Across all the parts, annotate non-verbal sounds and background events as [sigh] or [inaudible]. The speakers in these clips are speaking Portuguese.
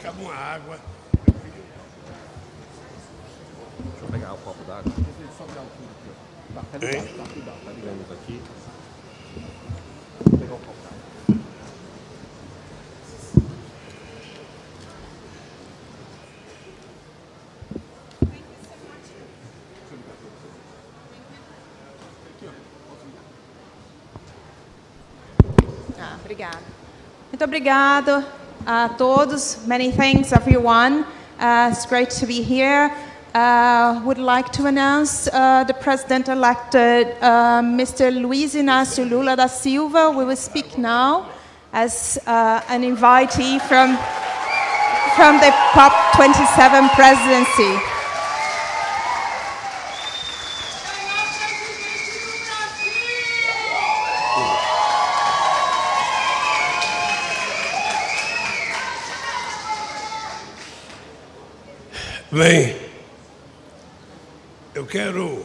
fabricavam a água. Deixa eu pegar o copo d'água. Hein? Tá ligando aqui. Vou pegar o copo d'água. Ah, obrigada. Muito obrigado a todos. Many thanks, everyone. Uh, it's great to be here. Uh, would like to announce uh, the president-elect, uh, Mr. Luiz Inácio Lula da Silva. We will speak now as uh, an invitee from from the COP27 presidency. Bem, eu quero,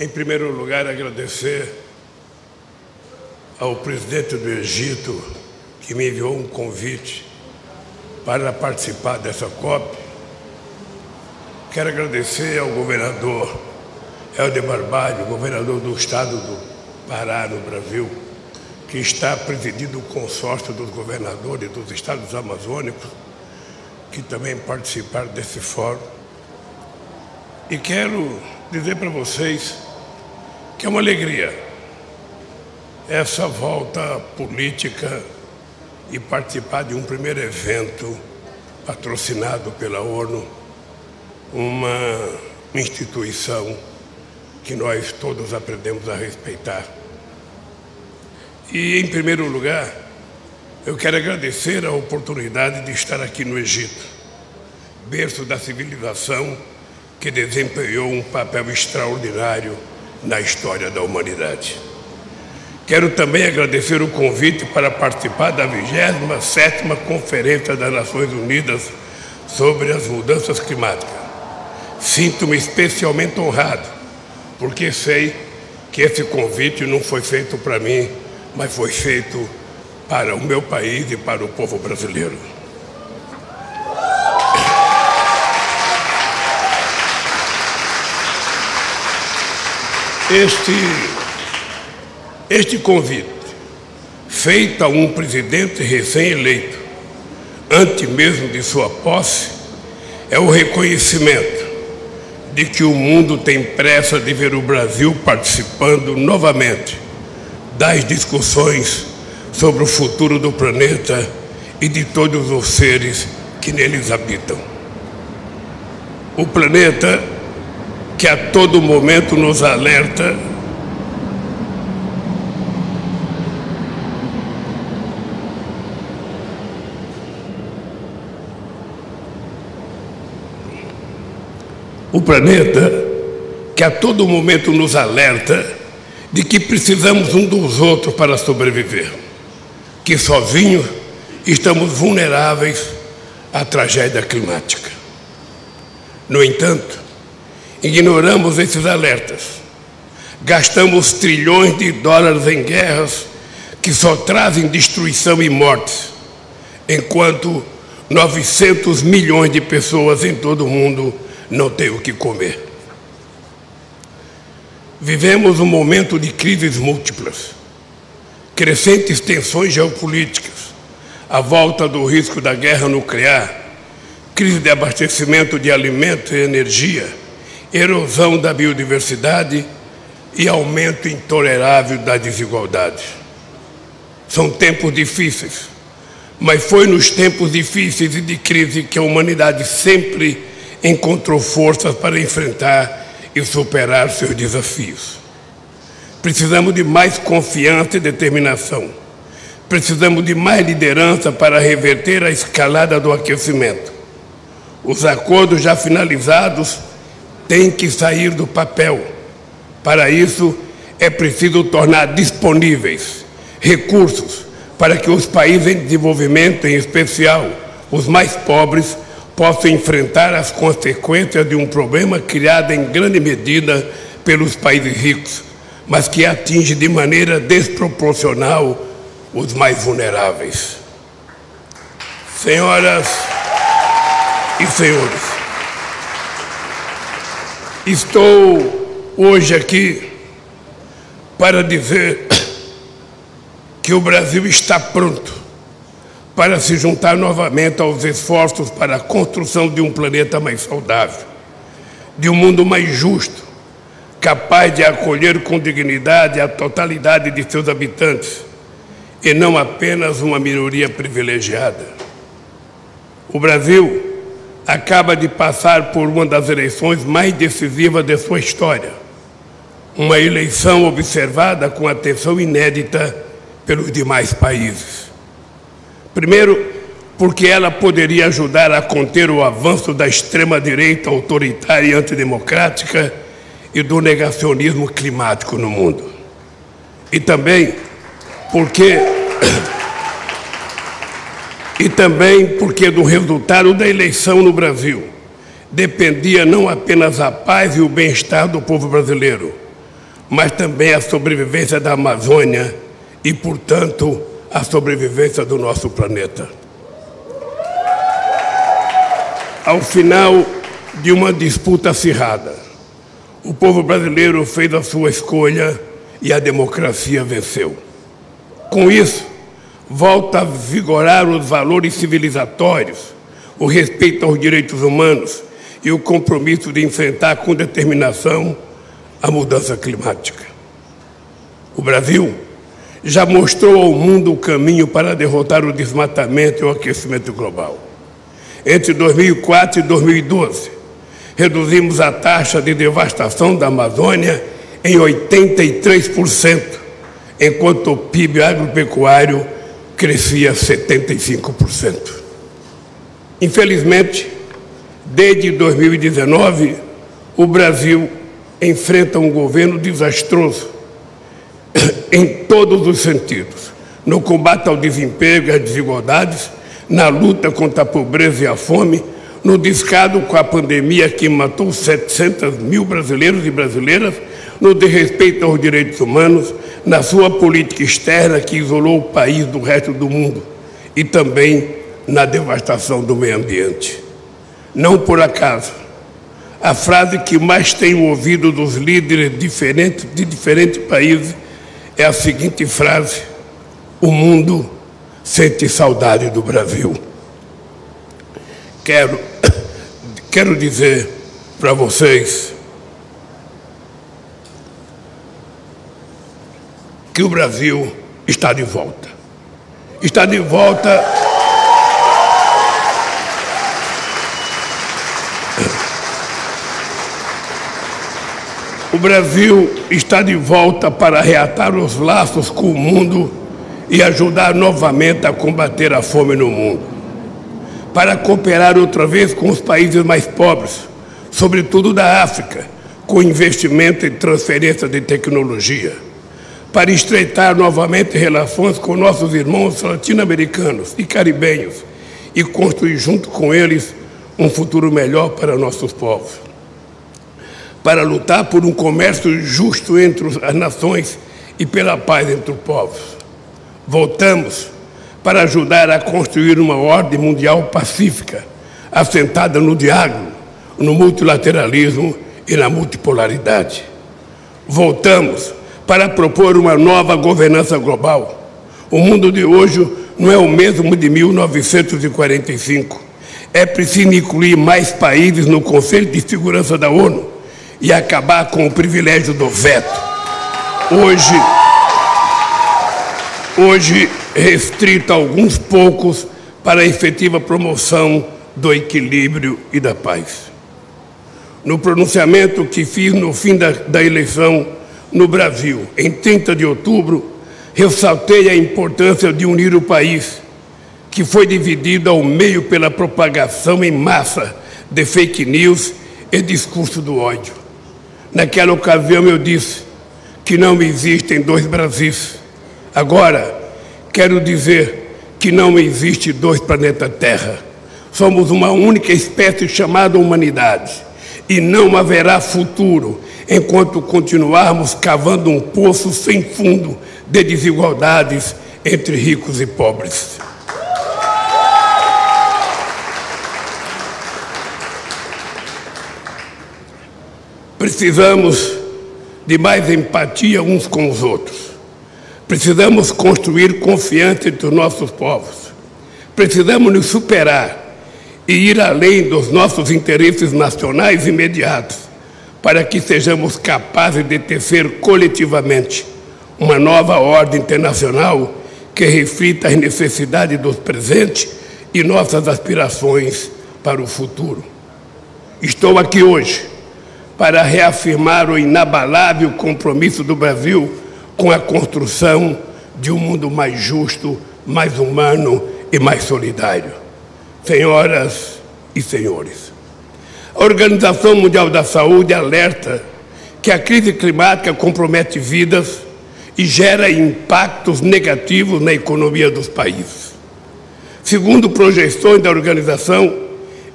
em primeiro lugar, agradecer ao presidente do Egito que me enviou um convite para participar dessa COP. Quero agradecer ao governador Helder Barbalho, governador do estado do Pará, no Brasil, que está presidindo o consórcio dos governadores dos estados amazônicos que também participaram desse fórum. E quero dizer para vocês que é uma alegria essa volta política e participar de um primeiro evento patrocinado pela ONU, uma instituição que nós todos aprendemos a respeitar. E, em primeiro lugar, eu quero agradecer a oportunidade de estar aqui no Egito, berço da civilização que desempenhou um papel extraordinário na história da humanidade. Quero também agradecer o convite para participar da 27ª Conferência das Nações Unidas sobre as Mudanças Climáticas. Sinto-me especialmente honrado, porque sei que esse convite não foi feito para mim, mas foi feito para o meu país e para o povo brasileiro. Este, este convite, feito a um presidente recém-eleito, antes mesmo de sua posse, é o reconhecimento de que o mundo tem pressa de ver o Brasil participando novamente das discussões sobre o futuro do planeta e de todos os seres que neles habitam. O planeta que a todo momento nos alerta o planeta que a todo momento nos alerta de que precisamos um dos outros para sobreviver, que sozinhos estamos vulneráveis à tragédia climática. No entanto, ignoramos esses alertas, gastamos trilhões de dólares em guerras que só trazem destruição e mortes, enquanto 900 milhões de pessoas em todo o mundo não têm o que comer. Vivemos um momento de crises múltiplas, crescentes tensões geopolíticas, a volta do risco da guerra nuclear, crise de abastecimento de alimentos e energia, erosão da biodiversidade e aumento intolerável da desigualdade. São tempos difíceis, mas foi nos tempos difíceis e de crise que a humanidade sempre encontrou forças para enfrentar e superar seus desafios. Precisamos de mais confiança e determinação. Precisamos de mais liderança para reverter a escalada do aquecimento. Os acordos já finalizados têm que sair do papel. Para isso, é preciso tornar disponíveis recursos para que os países em desenvolvimento, em especial os mais pobres, possam enfrentar as consequências de um problema criado em grande medida pelos países ricos, mas que atinge de maneira desproporcional os mais vulneráveis. senhoras e senhores, estou hoje aqui para dizer que o Brasil está pronto para se juntar novamente aos esforços para a construção de um planeta mais saudável, de um mundo mais justo, capaz de acolher com dignidade a totalidade de seus habitantes e não apenas uma minoria privilegiada. O Brasil acaba de passar por uma das eleições mais decisivas de sua história. Uma eleição observada com atenção inédita pelos demais países. Primeiro, porque ela poderia ajudar a conter o avanço da extrema-direita autoritária e antidemocrática e do negacionismo climático no mundo. E também porque [coughs] e também porque do resultado da eleição no Brasil dependia não apenas a paz e o bem-estar do povo brasileiro, mas também a sobrevivência da Amazônia e, portanto, a sobrevivência do nosso planeta. Ao final de uma disputa acirrada, o povo brasileiro fez a sua escolha e a democracia venceu. Com isso, volta a vigorar os valores civilizatórios, o respeito aos direitos humanos e o compromisso de enfrentar com determinação a mudança climática. O Brasil já mostrou ao mundo o caminho para derrotar o desmatamento e o aquecimento global. Entre 2004 e 2012, reduzimos a taxa de devastação da Amazônia em 83%, enquanto o PIB agropecuário crescia 75%. Infelizmente, desde 2019, o Brasil enfrenta um governo desastroso [coughs] em todos os sentidos no combate ao desemprego e às desigualdades, na luta contra a pobreza e a fome, no descado com a pandemia que matou 700 mil brasileiros e brasileiras, no desrespeito aos direitos humanos, na sua política externa que isolou o país do resto do mundo e também na devastação do meio ambiente. Não por acaso, a frase que mais tenho ouvido dos líderes diferentes, de diferentes países é a seguinte frase: O mundo sente saudade do Brasil. Quero, quero dizer para vocês que o Brasil está de volta. Está de volta. O Brasil está de volta para reatar os laços com o mundo e ajudar novamente a combater a fome no mundo. Para cooperar outra vez com os países mais pobres, sobretudo da África, com investimento em transferência de tecnologia para estreitar novamente relações com nossos irmãos latino-americanos e caribenhos e construir junto com eles um futuro melhor para nossos povos. Para lutar por um comércio justo entre as nações e pela paz entre os povos. Voltamos para ajudar a construir uma ordem mundial pacífica, assentada no diálogo, no multilateralismo e na multipolaridade. Voltamos para propor uma nova governança global. O mundo de hoje não é o mesmo de 1945. É preciso incluir mais países no Conselho de Segurança da ONU e acabar com o privilégio do veto. Hoje, hoje restrito a alguns poucos para a efetiva promoção do equilíbrio e da paz. No pronunciamento que fiz no fim da, da eleição no Brasil, em 30 de outubro, ressaltei a importância de unir o país, que foi dividido ao meio pela propagação em massa de fake news e discurso do ódio. Naquela ocasião eu disse que não existem dois Brasis. Agora, Quero dizer que não existe dois planetas Terra. Somos uma única espécie chamada humanidade. E não haverá futuro enquanto continuarmos cavando um poço sem fundo de desigualdades entre ricos e pobres. Precisamos de mais empatia uns com os outros. Precisamos construir confiança entre os nossos povos. Precisamos nos superar e ir além dos nossos interesses nacionais imediatos, para que sejamos capazes de tecer coletivamente uma nova ordem internacional que reflita as necessidades dos presentes e nossas aspirações para o futuro. Estou aqui hoje para reafirmar o inabalável compromisso do Brasil com a construção de um mundo mais justo, mais humano e mais solidário. Senhoras e senhores, a Organização Mundial da Saúde alerta que a crise climática compromete vidas e gera impactos negativos na economia dos países. Segundo projeções da organização,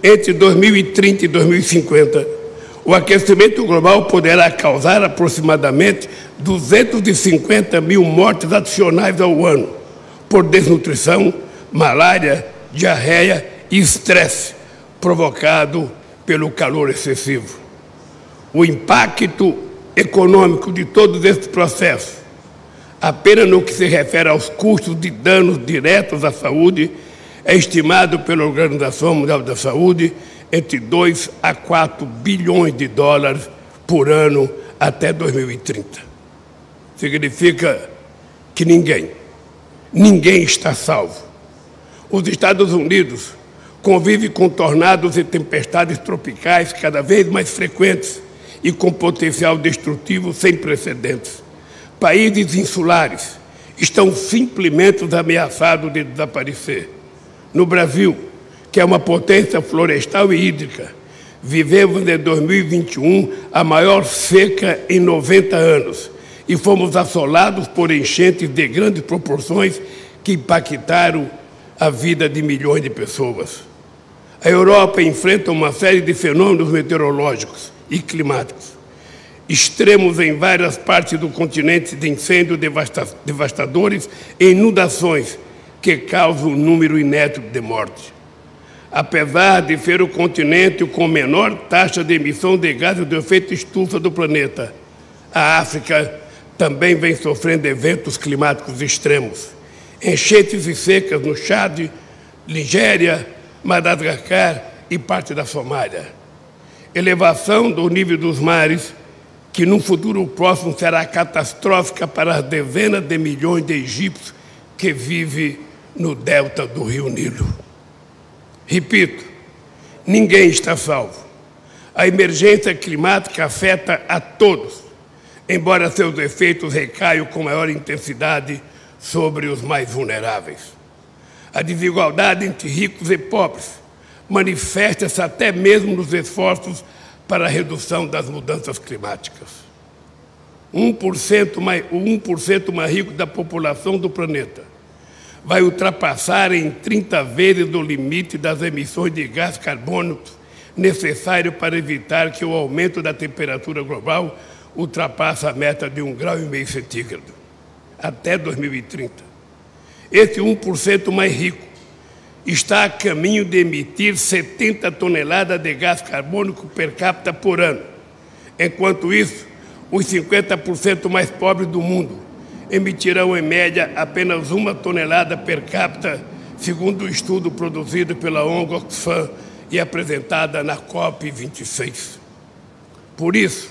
entre 2030 e 2050, o aquecimento global poderá causar aproximadamente 250 mil mortes adicionais ao ano por desnutrição, malária, diarreia e estresse provocado pelo calor excessivo. O impacto econômico de todos esses processos, apenas no que se refere aos custos de danos diretos à saúde, é estimado pela Organização Mundial da Saúde entre 2 a 4 bilhões de dólares por ano até 2030. Significa que ninguém, ninguém está salvo. Os Estados Unidos convivem com tornados e tempestades tropicais cada vez mais frequentes e com potencial destrutivo sem precedentes. Países insulares estão simplesmente ameaçados de desaparecer. No Brasil, que é uma potência florestal e hídrica, vivemos em 2021 a maior seca em 90 anos e fomos assolados por enchentes de grandes proporções que impactaram a vida de milhões de pessoas. A Europa enfrenta uma série de fenômenos meteorológicos e climáticos extremos em várias partes do continente de incêndios devastadores e inundações que causam um número inédito de mortes. Apesar de ser o continente com menor taxa de emissão de gases de efeito estufa do planeta, a África também vem sofrendo eventos climáticos extremos. Enchentes e secas no Chad, Nigéria, Madagascar e parte da Somália. Elevação do nível dos mares, que num futuro próximo será catastrófica para as dezenas de milhões de egípcios que vivem no delta do rio Nilo. Repito, ninguém está salvo. A emergência climática afeta a todos, embora seus efeitos recaiam com maior intensidade sobre os mais vulneráveis. A desigualdade entre ricos e pobres manifesta-se até mesmo nos esforços para a redução das mudanças climáticas. 1% mais, o 1% mais rico da população do planeta vai ultrapassar em 30 vezes o limite das emissões de gás carbônico necessário para evitar que o aumento da temperatura global ultrapasse a meta de um grau meio centígrado até 2030. Esse 1% mais rico está a caminho de emitir 70 toneladas de gás carbônico per capita por ano. Enquanto isso, os 50% mais pobres do mundo emitirão, em média, apenas uma tonelada per capita, segundo o um estudo produzido pela ONG Oxfam e apresentada na COP26. Por isso,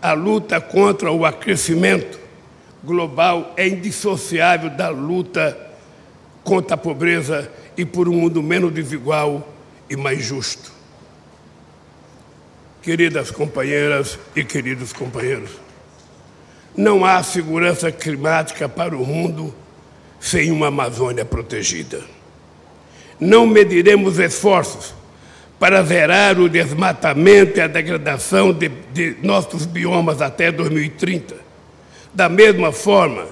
a luta contra o aquecimento global é indissociável da luta contra a pobreza e por um mundo menos desigual e mais justo. Queridas companheiras e queridos companheiros, não há segurança climática para o mundo sem uma Amazônia protegida. Não mediremos esforços para zerar o desmatamento e a degradação de, de nossos biomas até 2030 da mesma forma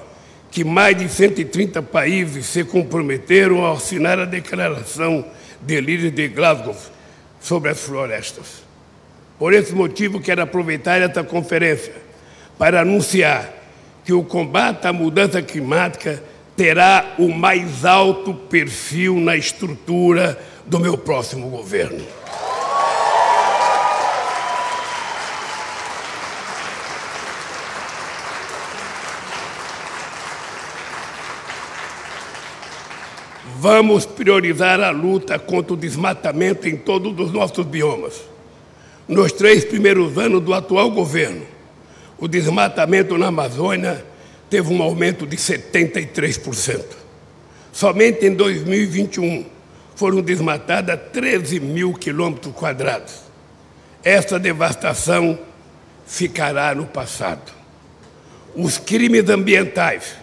que mais de 130 países se comprometeram a assinar a Declaração de Líderes de Glasgow sobre as florestas. Por esse motivo, quero aproveitar esta conferência para anunciar que o combate à mudança climática terá o mais alto perfil na estrutura do meu próximo governo. Vamos priorizar a luta contra o desmatamento em todos os nossos biomas. Nos três primeiros anos do atual governo, o desmatamento na Amazônia teve um aumento de 73%. Somente em 2021 foram desmatadas 13 mil quilômetros quadrados. Essa devastação ficará no passado. Os crimes ambientais,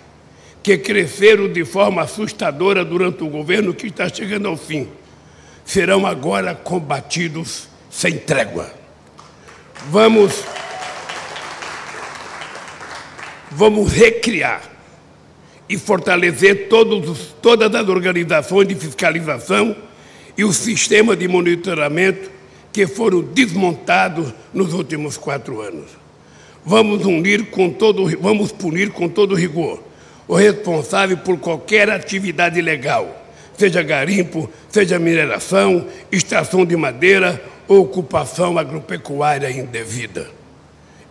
que cresceram de forma assustadora durante o governo que está chegando ao fim, serão agora combatidos sem trégua. Vamos vamos recriar e fortalecer todos, todas as organizações de fiscalização e o sistema de monitoramento que foram desmontados nos últimos quatro anos. Vamos, unir com todo, vamos punir com todo rigor o responsável por qualquer atividade ilegal, seja garimpo, seja mineração, extração de madeira ou ocupação agropecuária indevida.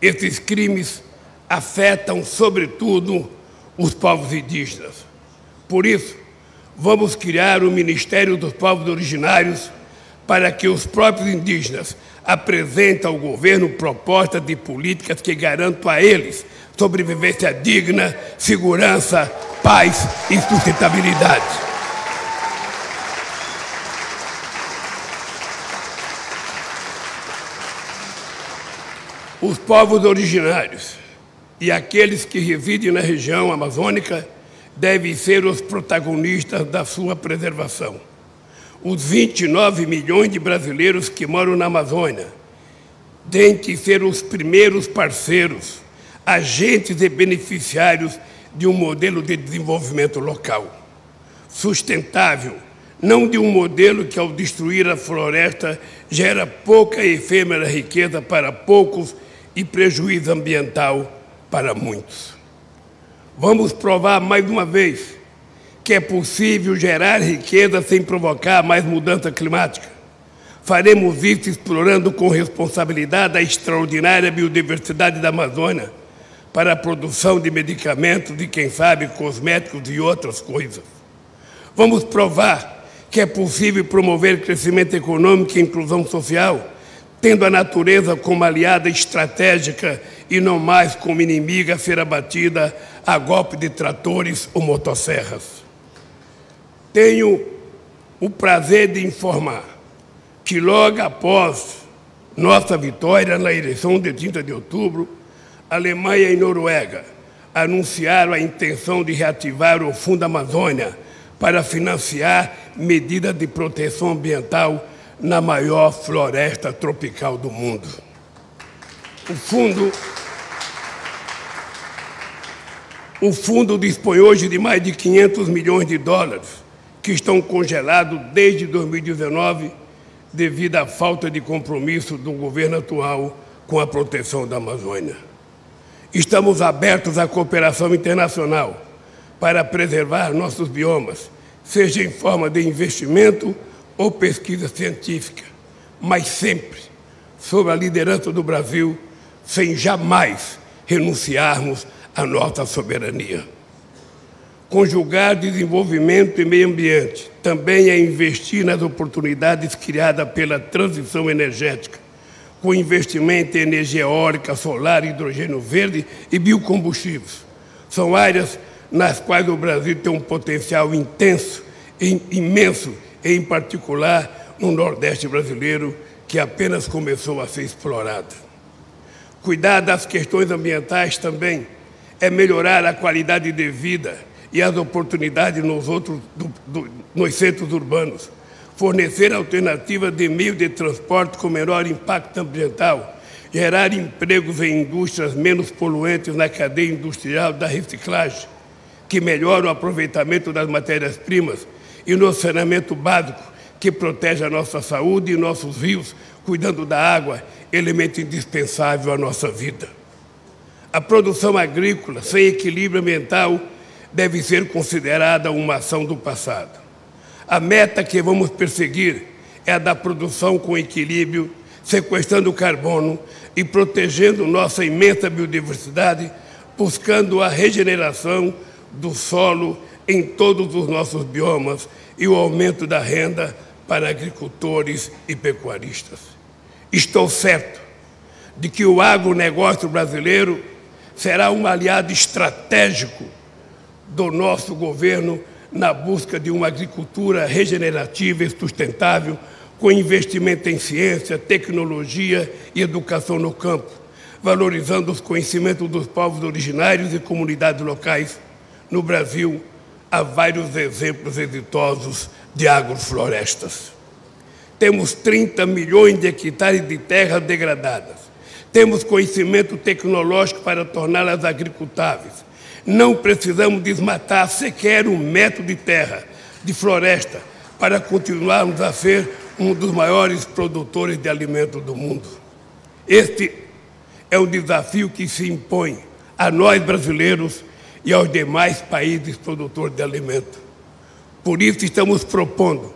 Esses crimes afetam, sobretudo, os povos indígenas. Por isso, vamos criar o Ministério dos Povos Originários para que os próprios indígenas apresentem ao governo propostas de políticas que garantam a eles sobrevivência digna, segurança, paz e sustentabilidade. Os povos originários e aqueles que residem na região amazônica devem ser os protagonistas da sua preservação. Os 29 milhões de brasileiros que moram na Amazônia têm que ser os primeiros parceiros, agentes e beneficiários de um modelo de desenvolvimento local sustentável, não de um modelo que, ao destruir a floresta, gera pouca e efêmera riqueza para poucos e prejuízo ambiental para muitos. Vamos provar mais uma vez que é possível gerar riqueza sem provocar mais mudança climática. Faremos isso explorando com responsabilidade a extraordinária biodiversidade da Amazônia para a produção de medicamentos e, quem sabe, cosméticos e outras coisas. Vamos provar que é possível promover crescimento econômico e inclusão social tendo a natureza como aliada estratégica e não mais como inimiga ser abatida a golpe de tratores ou motosserras. Tenho o prazer de informar que logo após nossa vitória na eleição de 30 de outubro, Alemanha e Noruega anunciaram a intenção de reativar o Fundo Amazônia para financiar medidas de proteção ambiental na maior floresta tropical do mundo. O fundo, o fundo dispõe hoje de mais de 500 milhões de dólares, que estão congelados desde 2019 devido à falta de compromisso do governo atual com a proteção da Amazônia. Estamos abertos à cooperação internacional para preservar nossos biomas, seja em forma de investimento ou pesquisa científica, mas sempre sob a liderança do Brasil, sem jamais renunciarmos à nossa soberania. Conjugar desenvolvimento e meio ambiente também é investir nas oportunidades criadas pela transição energética, com investimento em energia eólica, solar, hidrogênio verde e biocombustíveis. São áreas nas quais o Brasil tem um potencial intenso, imenso em particular no Nordeste brasileiro, que apenas começou a ser explorado. Cuidar das questões ambientais também é melhorar a qualidade de vida e as oportunidades nos, outros, do, do, nos centros urbanos, fornecer alternativas de meio de transporte com menor impacto ambiental, gerar empregos em indústrias menos poluentes na cadeia industrial da reciclagem, que melhoram o aproveitamento das matérias-primas e no saneamento básico, que protege a nossa saúde e nossos rios, cuidando da água, elemento indispensável à nossa vida. A produção agrícola sem equilíbrio ambiental deve ser considerada uma ação do passado. A meta que vamos perseguir é a da produção com equilíbrio, sequestrando carbono e protegendo nossa imensa biodiversidade, buscando a regeneração do solo em todos os nossos biomas e o aumento da renda para agricultores e pecuaristas. Estou certo de que o agronegócio brasileiro será um aliado estratégico do nosso governo na busca de uma agricultura regenerativa e sustentável, com investimento em ciência, tecnologia e educação no campo, valorizando os conhecimentos dos povos originários e comunidades locais. No Brasil, há vários exemplos exitosos de agroflorestas. Temos 30 milhões de hectares de terras degradadas. Temos conhecimento tecnológico para torná-las agricultáveis. Não precisamos desmatar sequer um metro de terra, de floresta, para continuarmos a ser um dos maiores produtores de alimentos do mundo. Este é um desafio que se impõe a nós brasileiros e aos demais países produtores de alimentos. Por isso, estamos propondo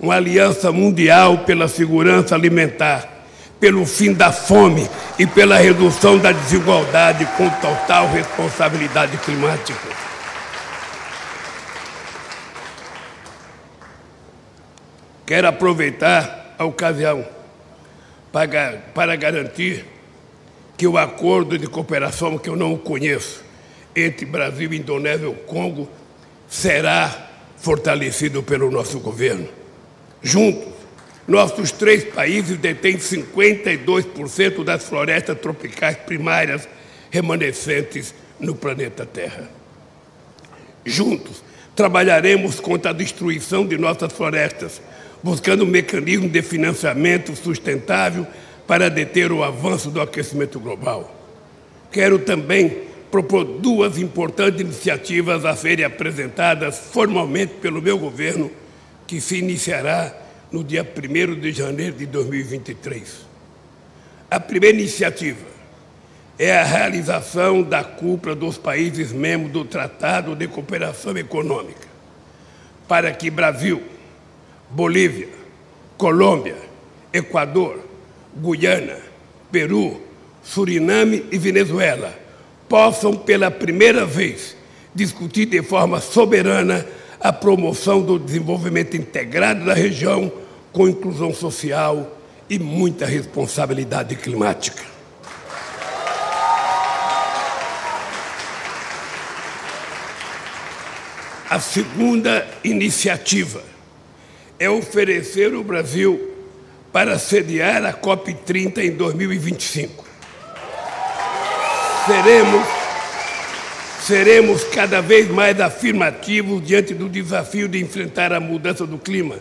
uma aliança mundial pela segurança alimentar, pelo fim da fome e pela redução da desigualdade com total responsabilidade climática. Quero aproveitar a ocasião para, para garantir que o acordo de cooperação, que eu não conheço, entre Brasil, Indonésia e Congo, será fortalecido pelo nosso governo. Juntos, nossos três países detêm 52% das florestas tropicais primárias remanescentes no planeta Terra. Juntos, trabalharemos contra a destruição de nossas florestas, buscando um mecanismo de financiamento sustentável para deter o avanço do aquecimento global. Quero também propor duas importantes iniciativas a serem apresentadas formalmente pelo meu governo, que se iniciará no dia 1 de janeiro de 2023. A primeira iniciativa é a realização da cúpula dos países membros do Tratado de Cooperação Econômica, para que Brasil, Bolívia, Colômbia, Equador, Guiana, Peru, Suriname e Venezuela possam, pela primeira vez, discutir de forma soberana a promoção do desenvolvimento integrado da região, com inclusão social e muita responsabilidade climática. A segunda iniciativa é oferecer o Brasil para sediar a COP30 em 2025 seremos, seremos cada vez mais afirmativos diante do desafio de enfrentar a mudança do clima,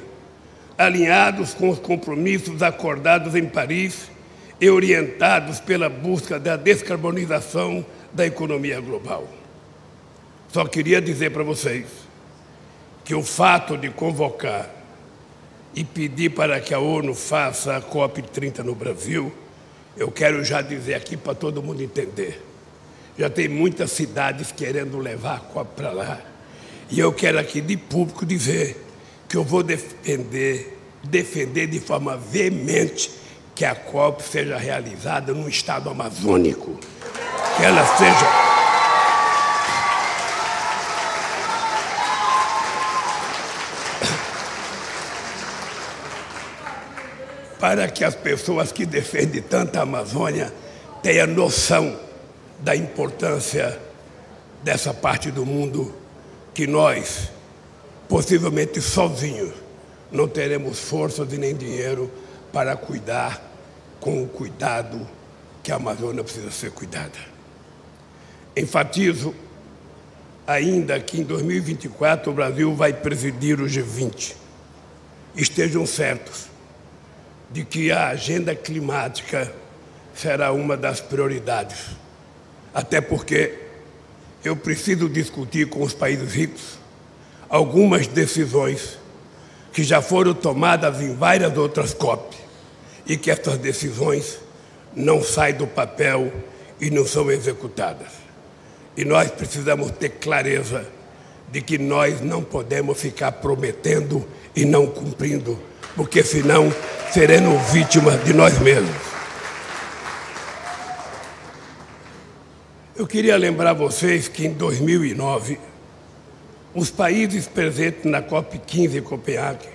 alinhados com os compromissos acordados em Paris e orientados pela busca da descarbonização da economia global. Só queria dizer para vocês que o fato de convocar e pedir para que a ONU faça a COP30 no Brasil, eu quero já dizer aqui para todo mundo entender já tem muitas cidades querendo levar a Copa para lá. E eu quero aqui de público dizer que eu vou defender, defender de forma veemente que a COP seja realizada no estado amazônico. Que ela seja. [coughs] Para que as pessoas que defendem tanto a Amazônia tenham noção da importância dessa parte do mundo que nós, possivelmente sozinhos, não teremos forças e nem dinheiro para cuidar com o cuidado que a Amazônia precisa ser cuidada. Enfatizo ainda que em 2024 o Brasil vai presidir o G20. Estejam certos de que a agenda climática será uma das prioridades até porque eu preciso discutir com os países ricos algumas decisões que já foram tomadas em várias outras COP e que essas decisões não saem do papel e não são executadas. E nós precisamos ter clareza de que nós não podemos ficar prometendo e não cumprindo, porque senão seremos vítimas de nós mesmos. Eu queria lembrar vocês que em 2009, os países presentes na COP15 em Copenhague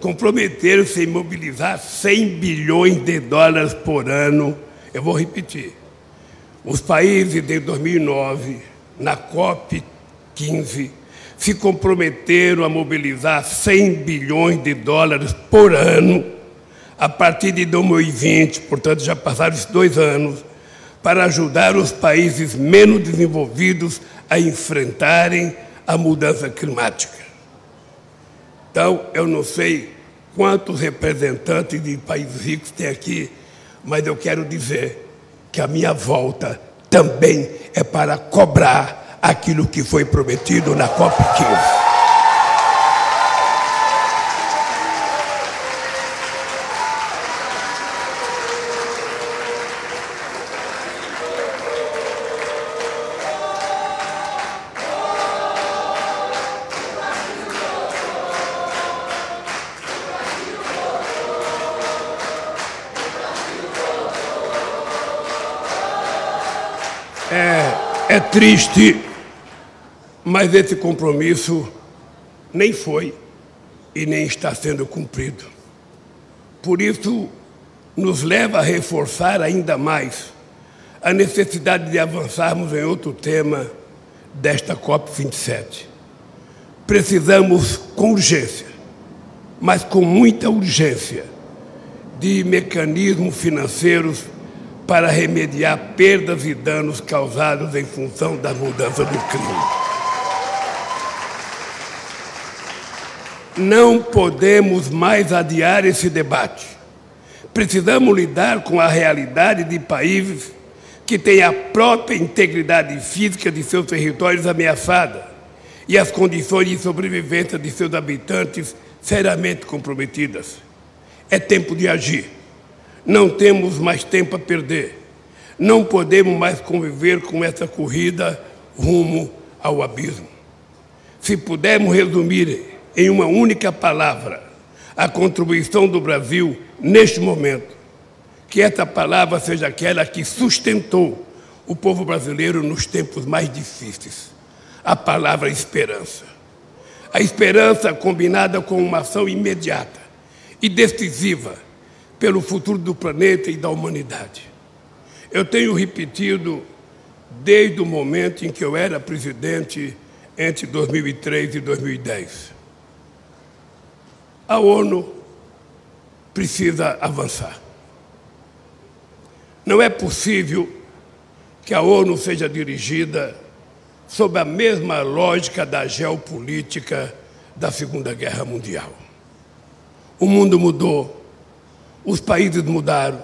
comprometeram-se em mobilizar 100 bilhões de dólares por ano. Eu vou repetir. Os países de 2009, na COP15, se comprometeram a mobilizar 100 bilhões de dólares por ano a partir de 2020, portanto já passaram esses dois anos, para ajudar os países menos desenvolvidos a enfrentarem a mudança climática. Então, eu não sei quantos representantes de países ricos tem aqui, mas eu quero dizer que a minha volta também é para cobrar aquilo que foi prometido na COP15. É, triste, mas esse compromisso nem foi e nem está sendo cumprido. Por isso, nos leva a reforçar ainda mais a necessidade de avançarmos em outro tema desta COP27. Precisamos, com urgência, mas com muita urgência, de mecanismos financeiros para remediar perdas e danos causados em função da mudança do clima. Não podemos mais adiar esse debate. Precisamos lidar com a realidade de países que têm a própria integridade física de seus territórios ameaçada e as condições de sobrevivência de seus habitantes seriamente comprometidas. É tempo de agir. Não temos mais tempo a perder. Não podemos mais conviver com essa corrida rumo ao abismo. Se pudermos resumir em uma única palavra a contribuição do Brasil neste momento, que essa palavra seja aquela que sustentou o povo brasileiro nos tempos mais difíceis a palavra esperança. A esperança combinada com uma ação imediata e decisiva pelo futuro do planeta e da humanidade. Eu tenho repetido desde o momento em que eu era presidente entre 2003 e 2010. A ONU precisa avançar. Não é possível que a ONU seja dirigida sob a mesma lógica da geopolítica da Segunda Guerra Mundial. O mundo mudou os países mudaram.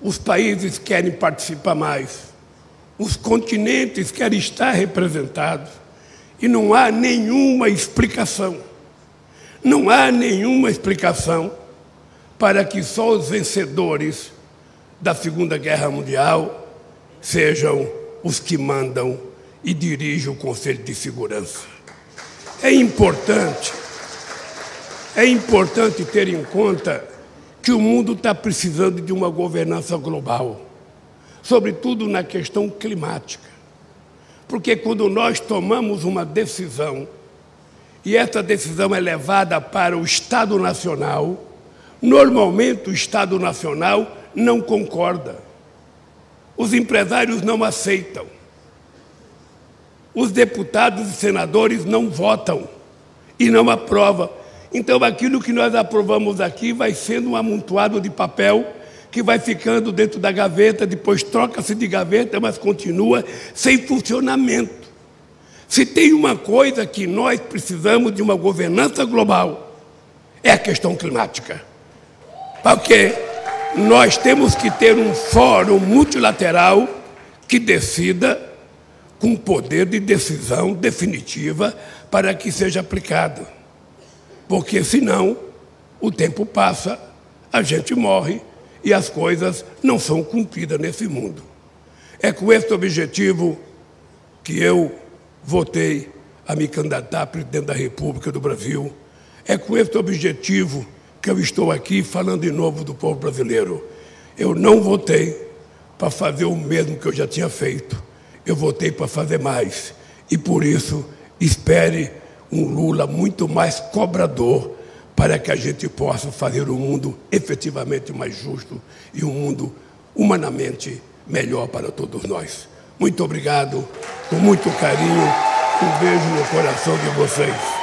Os países querem participar mais. Os continentes querem estar representados. E não há nenhuma explicação. Não há nenhuma explicação para que só os vencedores da Segunda Guerra Mundial sejam os que mandam e dirigem o Conselho de Segurança. É importante, é importante ter em conta que o mundo está precisando de uma governança global, sobretudo na questão climática. Porque quando nós tomamos uma decisão, e essa decisão é levada para o Estado Nacional, normalmente o Estado Nacional não concorda. Os empresários não aceitam. Os deputados e senadores não votam e não aprovam. Então, aquilo que nós aprovamos aqui vai sendo um amontoado de papel que vai ficando dentro da gaveta, depois troca-se de gaveta, mas continua sem funcionamento. Se tem uma coisa que nós precisamos de uma governança global, é a questão climática. Porque nós temos que ter um fórum multilateral que decida com poder de decisão definitiva para que seja aplicado porque senão o tempo passa, a gente morre e as coisas não são cumpridas nesse mundo. É com esse objetivo que eu votei a me candidatar a presidente da República do Brasil. É com esse objetivo que eu estou aqui falando de novo do povo brasileiro. Eu não votei para fazer o mesmo que eu já tinha feito. Eu votei para fazer mais. E por isso espere um Lula muito mais cobrador para que a gente possa fazer um mundo efetivamente mais justo e um mundo humanamente melhor para todos nós. Muito obrigado, com muito carinho, um beijo no coração de vocês.